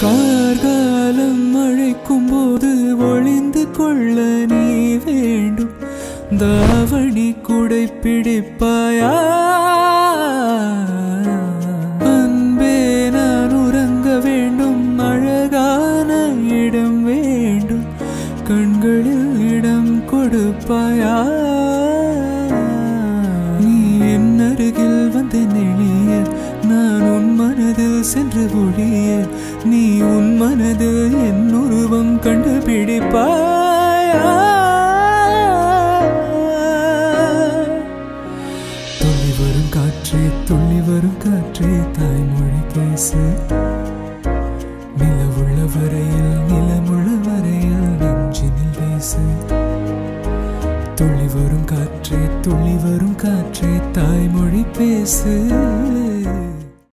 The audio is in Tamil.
கார்காலம் அழைக்கும் போது ஒளிந்து கொள்ள நீ வேண்டும். தாவணி குடை பிடிப்பாயா? அன்பே நான் உறங்க வேண்டும். அழகான இடம் வேண்டும். கண்களில் இடம் கொடுப்பாயா? நீ என் அருகில் வந்து சென்று ஒழிய நீ உன் மனது என் உருவம் கண்டுபிடிப்பாயா? துள்ளி வரும் காற்றே துள்ளி வரும் காற்றே தாய்மொழி பேசு. நிலவுள்ள வரையில் நிலமுள்ள வரையில் நெஞ்சினில் பேசு. துள்ளி வரும் காற்றே துள்ளி வரும் காற்றே தாய்மொழி பேசு.